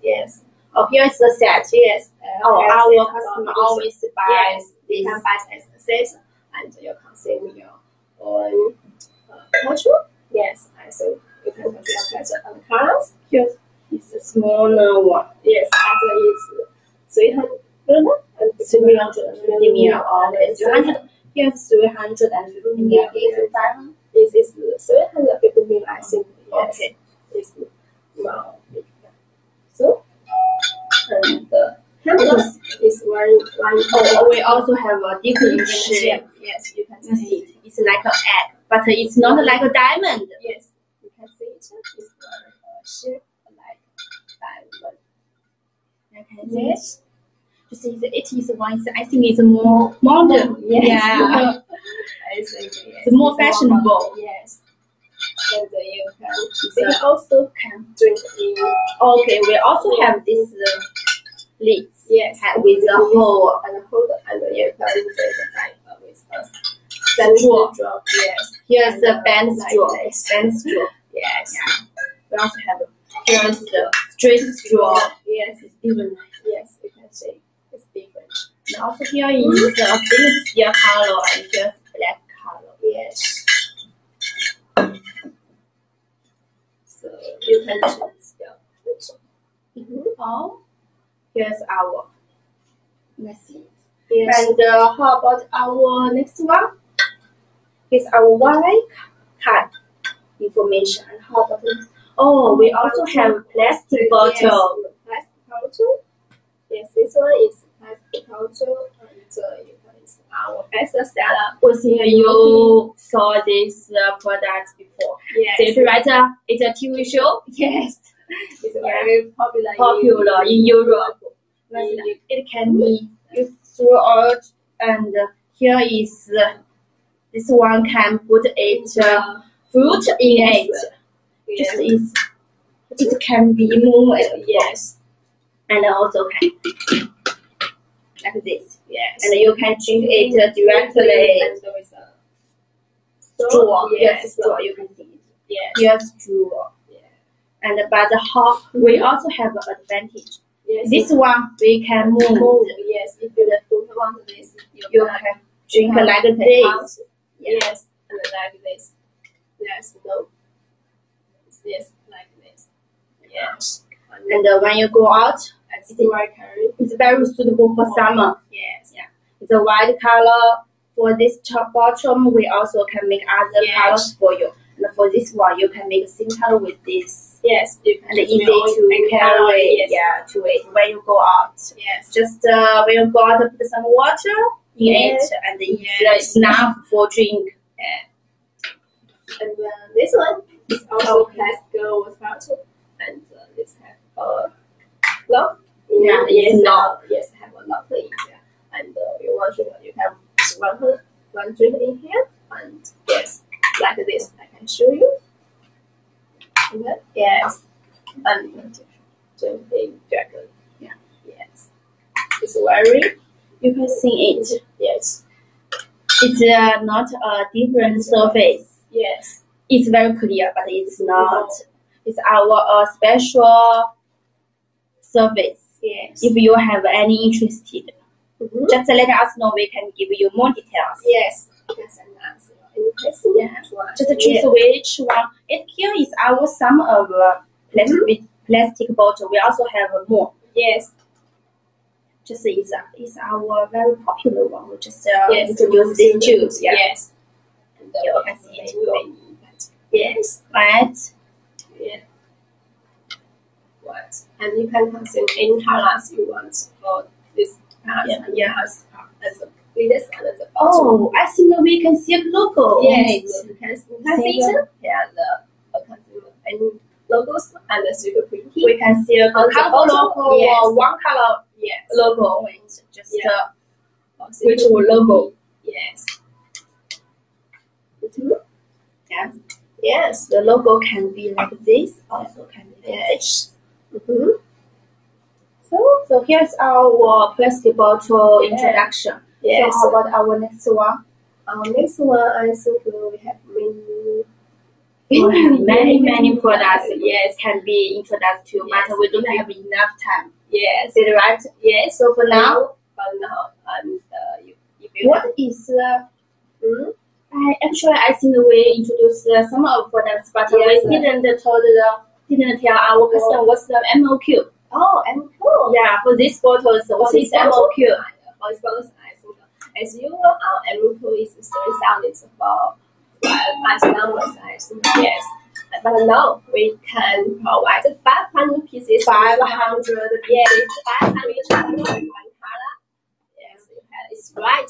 Yes. Oh, here is the set. Yes. Oh, our customer always buy Yes, this. you can buy as a set and you can save your own uh, bottle. Yes, and so you can consider pleasure and colors. Here is a smaller one. Yes, and it's 300 and 350 ml or Yes, 300. Here's 350 ml. Is it diamond? This is 350 ml, I think. Yes. Okay. More big. So, and the handle is one. Oh, we also have a different shape. Yes, you can see it. it. It's like an egg, but it's not like a diamond. Yes, you can see it. Like can see it. The- is one. I think it's more modern. Yes. Yeah. I think yes. It's more fashionable. Yes. And uh, you can, So- also can drink in. Okay, we also have this uh, lid Yes. with a hole. and hold and you can drink like uh, with a stand Straw. straw. Yes. Here's the band straw. Band straw. Yes. We also have here's the straight straw. Yes. It's different. Yes. You can see it's. And also here is the stainless steel color and here's black color. Yes. So you can choose your mm-hmm. Oh, here's our. Let's. Yes. And uh, how about our next one? Here's our white card information. And how about this? Oh, we also have plastic bottle. Yes, plastic bottle. Yes, this one is plastic bottle, and uh, you our best seller. We think you saw this uh, product before. Yes. Right, it's a TV show. Yes. It's very popular. Popular in Europe. In, in, It can be used throughout. And uh, here is uh, this one can put it uh, fruit in it. yes. Just is it can be moved. yes. And also can like this. Yes. And you can drink it directly. And there is a Straw. Yes. Yes, straw. You can see it. Yes. Straw. Yeah. And but how we also have an advantage. Yes. This one we can move. move. Yes. If you don't want this, you, You can drink can like this. out. Yes. And like this. Yes. No. Yes. Like this. Yes. And And uh, when you go out, it's very carry. it's very suitable for summer. Yes. Yeah. It's a white color. For this top bottom, we also can make other Yes. colors for you. And for this one, you can make same color with this. Yes. And easy to carry. color, Yes. Yeah, to it when you go out. Yes. Just uh, when you go out, put some water in Yes. it, and it's Yes. uh, enough for drink. And uh, this one is also plastic water bottle, and uh, this have a lock. Yeah, yes, uh, yes, have a lock in here, and uh, you want to you have one one drink in here, and yes, like this, I can show you. Okay. Yes, and drink in dragon. Yeah. Yes, it's very You can see it. yes, It's uh, not a different surface. yes, It's very clear, but it's not. It's our uh, special surface. Yes. If you have any interested, Mhm. just let us know. We can give you more details. Yes, you can send us any question Yeah. to. Just choose which one. It here is our some of uh, plastic plastic bottle. We also have more. Yes, Just is uh, is our very popular one. We just uh, yes. introduce these two. Yeah. Yes. And uh, I see it. Yes. Right. Yeah. What? And you can consume any colors you want for this class. Yeah, yeah. As, as a this and as a bottom. Oh, I think we can see a logo. yes. it. You can, you can see it. Yeah. The uh, any logos and the super pretty. We can see a the colorful logo yes. or one color yes. logo on. Just Yeah. uh, Also, which logo? Yes. Mhm. Yeah. Yes. The logo can be like this, also can be like this. Mm-hmm. So, so here's our Yeah. introduction. Yes. So how about our next one? Our next one, I think we have many. many, many products, yes, can be introduced to, Yes. but we don't have enough time. Yes. Is it right? Yes. So for now, For now, and uh, you, if you what is uh, Hmm? I actually I think we introduced uh, some of products, but Yes. we didn't told the didn't tell our customer what's the MOQ. Oh, MOQ. Yeah, for these bottles, what this MOQ? For this bottles, I think as you know, our MOQ is three thousand for five numbers. I think yes. But now we can provide 500 pieces. 500 Yes, 500 pieces one color. Yes, it's right.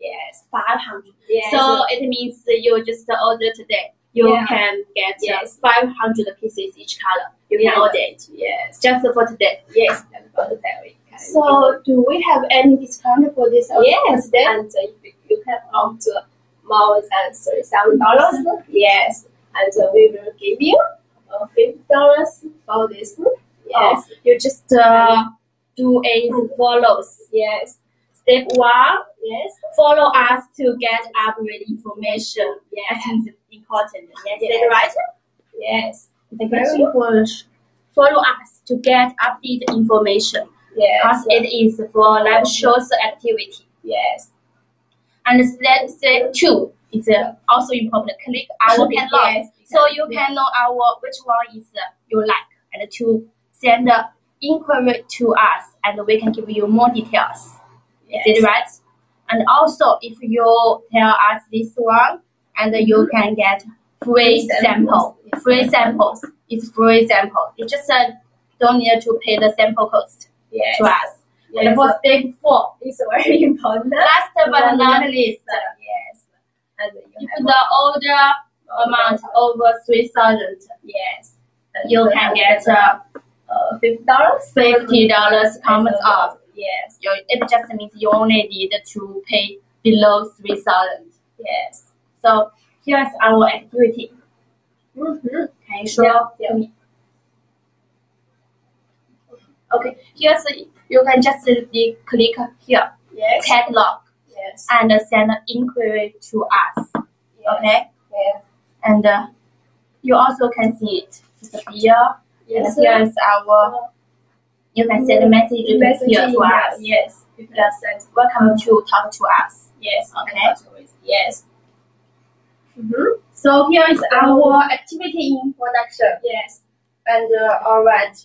Yes, 500. yes. So it means you just order today. You Yeah. can get uh, Yes. 500 pieces each color. You can order it yes, just for today. yes, for the day. So do we have any discount for this? yes, today? and uh, you, you can order more than thousand dollars. Yes, and uh, we will give you uh, fifty dollars for this. Yes, Oh, you just uh, do as follows. yes, Step one, yes, follow us to get upgrade information. I yes, think it's important. Yes, Yes. is that right? yes, It's very important. Follow us to get updated information Yes. because it is for live shows activity. yes, And step step two is uh, also important. Click our catalog Yes. so you can know our which one is uh, you like and to send the inquiry to us and we can give you more details. Is it right? And also, if you tell us this one, and you can get free sample. Free samples. It's free sample. You just uh, don't need to pay the sample cost yes, to us. yes. And for step four, It's very important. last but not least, yes, and if the order amount over three thousand, yes, you can get uh, fifty dollars. fifty dollars comes off. Yes, You, it just means you only need to pay below three thousand. yes. So here's our activity. Mm-hmm. Can you show Yeah, me? Okay, here's you can just click here, Yes, catalog, yes, and send an inquiry to us. Okay, yes, and uh, you also can see it. It's here, and yes. here is our. You can send a message Message here to email, us. Yes, you can send. Welcome to talk to us. Yes, Okay. Yes. Mm-hmm. So here is our activity introduction. Yes. And uh, all right,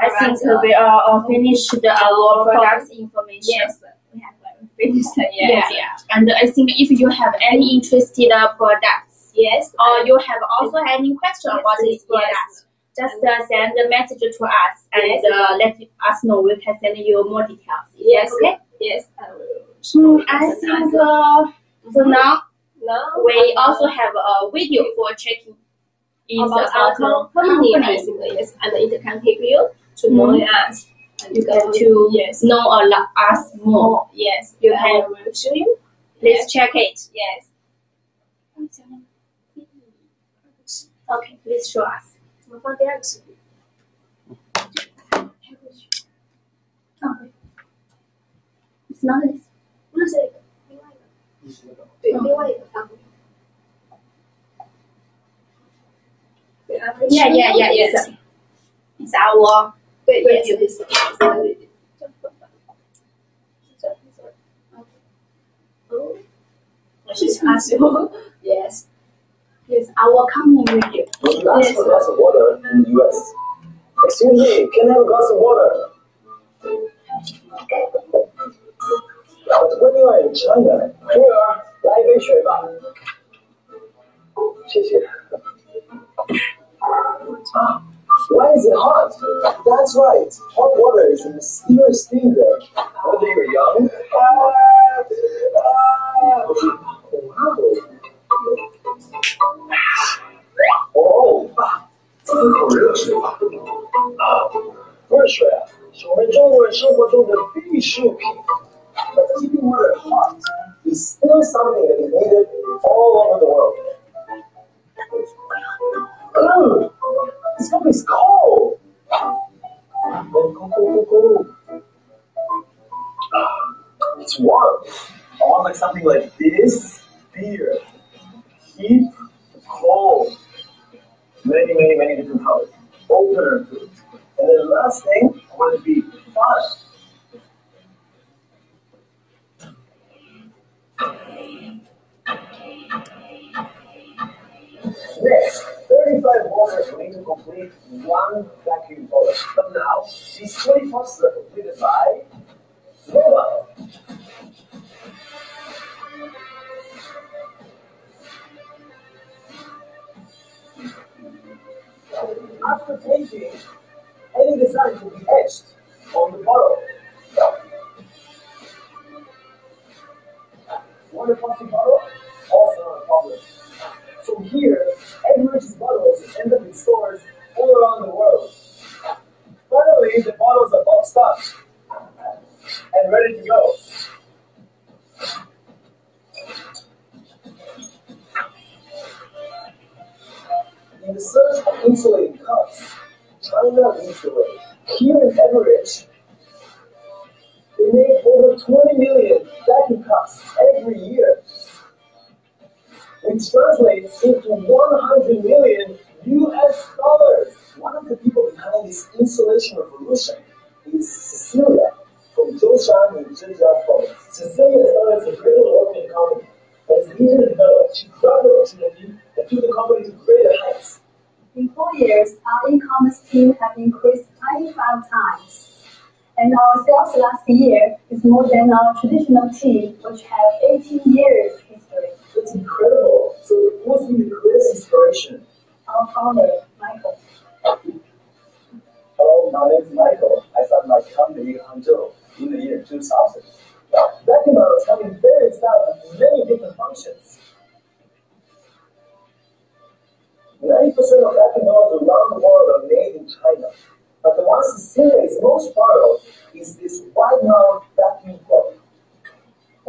I think we are uh, finished our products information. Yes. We have uh, finished. Yeah, Yes. yeah. And I think if you have any interested uh, products Yes. or you have also any question Yes, about this yes. Just uh, send a message to us and Yes. uh, let us know. We can send you more details. Yes. Okay. Yes. I will Mm, I think uh, for now Now we also have a video for checking. Is about our company, company. I think yes, and it can help you to know us. And you can to yes know a lot us more. yes. You can- will show you. Let's check it. Yes. Okay, please show us with my dad's. Oh. It's not nice. Yeah, yeah, yeah, yeah. It's, it's our. But yes, it is. She's massive. yes. yes our company video. When you ask for a glass of water in the US, excuse me, can I have a glass of water? But when you are in China, here, 来一杯水吧。谢谢。Why is it hot? That's right. Hot water is a mysterious thing there. When they were young, which translates into 100 million US dollars. One of the people behind this insulation revolution is Cecilia from Zhoushan in Zhejiang province. Cecilia started a great European company that is eager to develop. She grabbed the opportunity and took the company to greater heights. In four years, our e-commerce team have increased 25 times. And our sales last year is more than our traditional team, which have 18 years incredible. So it was been the greatest inspiration? Our founder, Michael. Hello, my name is Michael. I started my company in Hangzhou in the year 2000. Vacuum bottles come in various styles with many different functions. 90% of bottles around the world are made in China. But the one Cecilia is most proud of is this mouth vacuum bottle.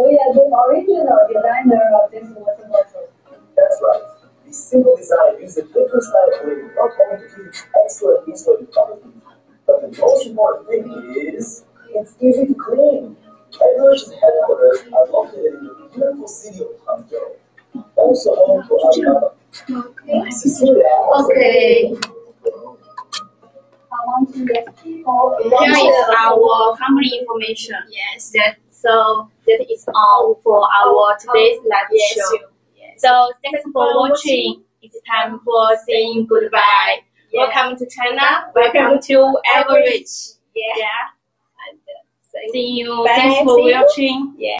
Oh, we are the original designer of this water bottle. That's right. The simple design uses a different style of living, not only to keep its excellent insulating properties, but the most important thing is it's easy to clean. Everich's headquarters are located in the beautiful city of Hangzhou, also home to Alibaba. Cecilia. Okay. I want to let people Here is our company information. Yes. That so that is all for our today's live Yes. show. Yes. So thanks for watching. It's time for saying goodbye. Yeah. Welcome to China. Welcome to Everich. Yeah. Yeah. And uh, See you. Bye. Thanks for watching. Yeah.